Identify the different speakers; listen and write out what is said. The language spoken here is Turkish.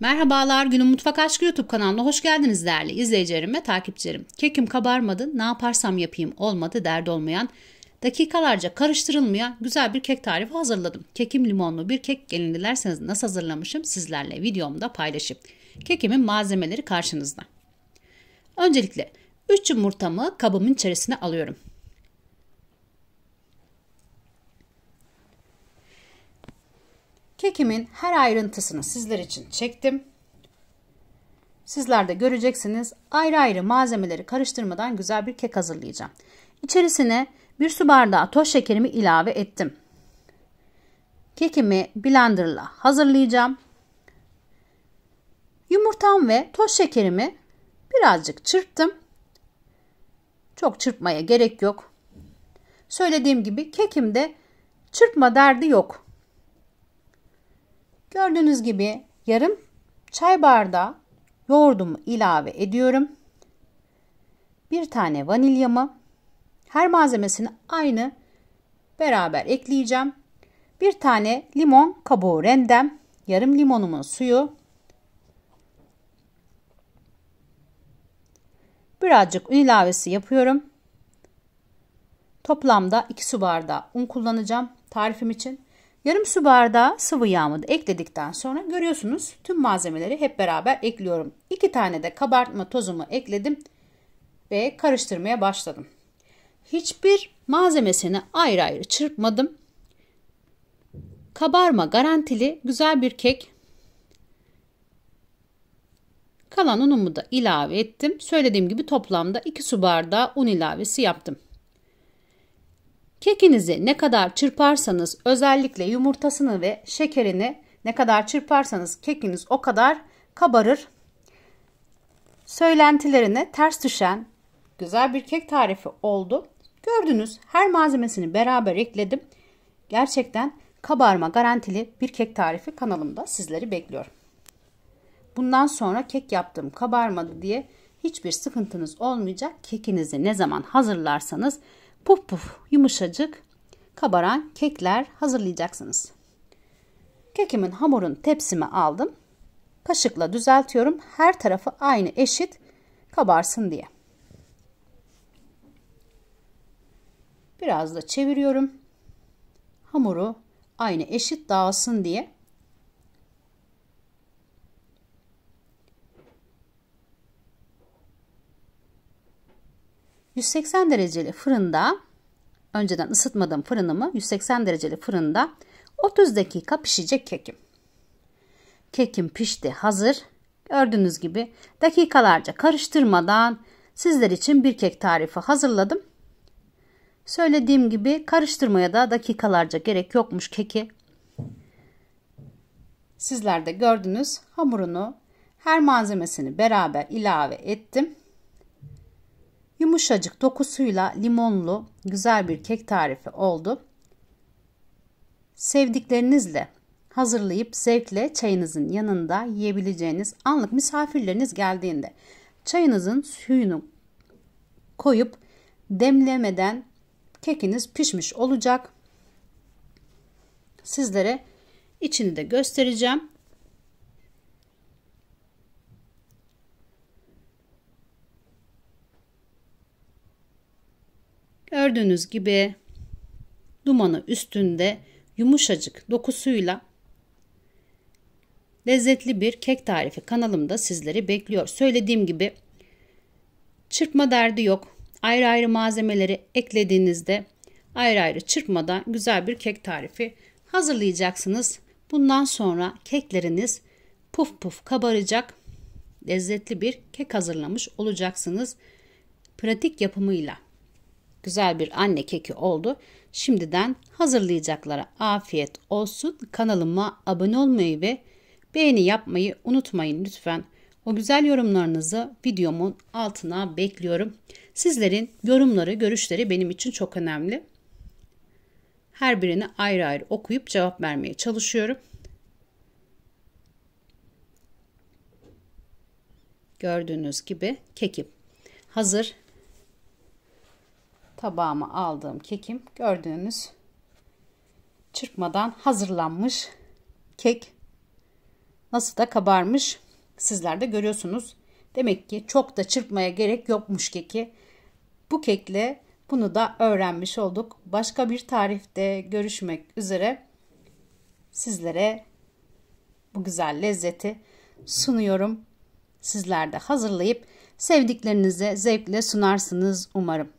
Speaker 1: Merhabalar Günün Mutfak Aşkı YouTube kanalına hoş geldiniz değerli izleyicilerim ve takipçilerim. Kekim kabarmadı, ne yaparsam yapayım olmadı derdi olmayan, dakikalarca karıştırılmayan güzel bir kek tarifi hazırladım. Kekim limonlu bir kek gelin dilerseniz nasıl hazırlamışım sizlerle videomda paylaşayım. Kekimin malzemeleri karşınızda. Öncelikle 3 yumurtamı kabımın içerisine alıyorum. Kekimin her ayrıntısını sizler için çektim. Sizler de göreceksiniz ayrı ayrı malzemeleri karıştırmadan güzel bir kek hazırlayacağım. İçerisine bir su bardağı toz şekerimi ilave ettim. Kekimi blenderla hazırlayacağım. Yumurtam ve toz şekerimi birazcık çırptım. Çok çırpmaya gerek yok. Söylediğim gibi kekimde çırpma derdi yok. Gördüğünüz gibi yarım çay bardağı yoğurdumu ilave ediyorum. Bir tane vanilyamı her malzemesini aynı beraber ekleyeceğim. Bir tane limon kabuğu rendem, yarım limonumun suyu, birazcık un ilavesi yapıyorum. Toplamda 2 su bardağı un kullanacağım tarifim için. Yarım su bardağı sıvı yağımı ekledikten sonra görüyorsunuz tüm malzemeleri hep beraber ekliyorum. 2 tane de kabartma tozumu ekledim ve karıştırmaya başladım. Hiçbir malzemesini ayrı ayrı çırpmadım. Kabarma garantili güzel bir kek. Kalan unumu da ilave ettim. Söylediğim gibi toplamda 2 su bardağı un ilavesi yaptım. Kekinizi ne kadar çırparsanız özellikle yumurtasını ve şekerini ne kadar çırparsanız kekiniz o kadar kabarır. Söylentilerine ters düşen güzel bir kek tarifi oldu. Gördünüz her malzemesini beraber ekledim. Gerçekten kabarma garantili bir kek tarifi kanalımda sizleri bekliyorum. Bundan sonra kek yaptım kabarmadı diye hiçbir sıkıntınız olmayacak. Kekinizi ne zaman hazırlarsanız puf puf yumuşacık kabaran kekler hazırlayacaksınız. Kekimin hamurun tepsimi aldım. Kaşıkla düzeltiyorum. Her tarafı aynı eşit kabarsın diye. Biraz da çeviriyorum. Hamuru aynı eşit dağılsın diye. ...180 dereceli fırında... ...önceden ısıtmadığım fırınımı... ...180 dereceli fırında... ...30 dakika pişecek kekim. Kekim pişti hazır. Gördüğünüz gibi dakikalarca karıştırmadan sizler için bir kek tarifi hazırladım. Söylediğim gibi karıştırmaya da dakikalarca gerek yokmuş keki. Sizler de gördünüz hamurunu her malzemesini beraber ilave ettim. Yumuşacık dokusuyla limonlu güzel bir kek tarifi oldu. Sevdiklerinizle hazırlayıp zevkle çayınızın yanında yiyebileceğiniz anlık misafirleriniz geldiğinde çayınızın suyunu koyup demlemeden kekiniz pişmiş olacak. Sizlere içini de göstereceğim. Gördüğünüz gibi dumanı üstünde yumuşacık dokusuyla lezzetli bir kek tarifi kanalımda sizleri bekliyor. Söylediğim gibi çırpma derdi yok ayrı ayrı malzemeleri eklediğinizde ayrı ayrı çırpmadan güzel bir kek tarifi hazırlayacaksınız. Bundan sonra kekleriniz puf puf kabaracak lezzetli bir kek hazırlamış olacaksınız. Pratik yapımıyla güzel bir anne keki oldu. Şimdiden hazırlayacaklara afiyet olsun. Kanalıma abone olmayı ve beğeni yapmayı unutmayın lütfen. O güzel yorumlarınızı videomun altına bekliyorum. Sizlerin yorumları, görüşleri benim için çok önemli. Her birini ayrı ayrı okuyup cevap vermeye çalışıyorum. Gördüğünüz gibi kekim hazır. Tabağıma aldığım kekim gördüğünüz çırpmadan hazırlanmış kek nasıl da kabarmış. Sizler de görüyorsunuz. Demek ki çok da çırpmaya gerek yokmuş keki. Bu kekle bunu da öğrenmiş olduk. Başka bir tarifte görüşmek üzere. Sizlere bu güzel lezzeti sunuyorum. Sizler de hazırlayıp sevdiklerinize zevkle sunarsınız umarım.